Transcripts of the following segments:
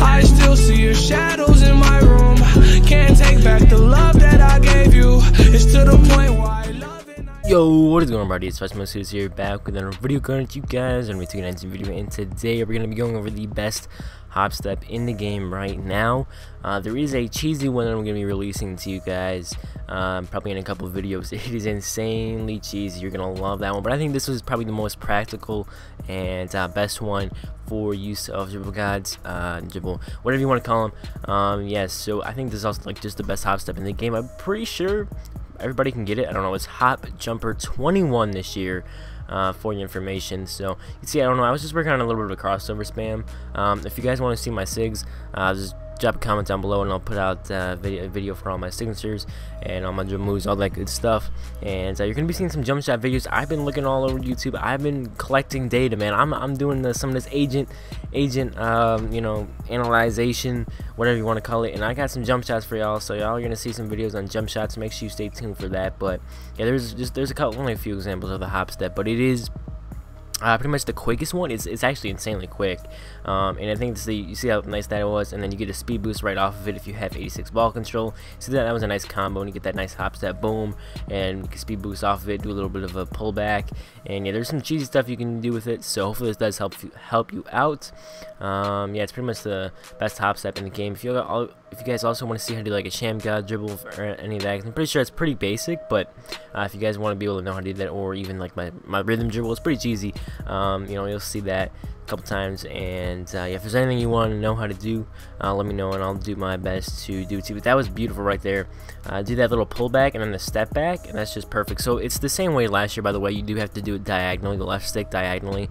I still see your shadows Yo, what is going on, buddy? It's Fastmosis here, back with another video coming to you guys, and we're taking video. And today we're gonna be going over the best hop step in the game right now. Uh, there is a cheesy one that I'm gonna be releasing to you guys, um, probably in a couple of videos. It is insanely cheesy. You're gonna love that one. But I think this was probably the most practical and uh, best one for use of dribble gods, uh, dribble, whatever you want to call them. Um, yes, so I think this is also like just the best hop step in the game. I'm pretty sure everybody can get it. I don't know. It's Hop Jumper 21 this year. Uh, for your information. So you see, I don't know. I was just working on a little bit of crossover spam. Um, if you guys want to see my sigs, uh, just drop a comment down below and I'll put out uh, video, video for all my signatures and all my jump moves, all that good stuff. And uh, you're gonna be seeing some jump shot videos. I've been looking all over YouTube. I've been collecting data, man. I'm, I'm doing the, some of this agent, agent, um, you know, analyzation, whatever you want to call it. And I got some jump shots for y'all, so y'all are gonna see some videos on jump shots. Make sure you stay tuned for that. But yeah, there's just there's a couple, only a few examples of the hop step, but it is uh, pretty much the quickest one is it's actually insanely quick. Um, and I think the, you see how nice that was? And then you get a speed boost right off of it if you have 86 ball control. See that? That was a nice combo and you get that nice hop step boom and you can speed boost off of it do a little bit of a pullback. And yeah there's some cheesy stuff you can do with it so hopefully this does help you help you out. Um, yeah it's pretty much the best hop step in the game. If you got all if you guys also want to see how to do like a Shammgod dribble or any of that, I'm pretty sure it's pretty basic, but uh, if you guys want to be able to know how to do that, or even like my, my rhythm dribble, it's pretty easy. Um, you know, you'll see that a couple times, and uh, yeah, if there's anything you want to know how to do, uh, let me know, and I'll do my best to do it too. But that was beautiful right there. Uh, do that little pullback and then the step back, and that's just perfect. So it's the same way last year, by the way. You do have to do it diagonally, the left stick diagonally.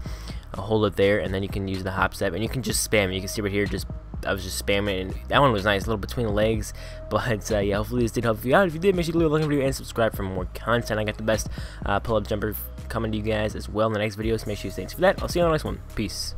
Uh, hold it there, and then you can use the hop step, and you can just spam it. You can see right here, just I was just spamming and that one was nice, a little between the legs. But uh, yeah, hopefully this did help you out. If you did, make sure to leave a like video and subscribe for more content. I got the best uh, pull-up jumper coming to you guys as well in the next videos. So make sure you stay tuned for that. I'll see you on the next one. Peace.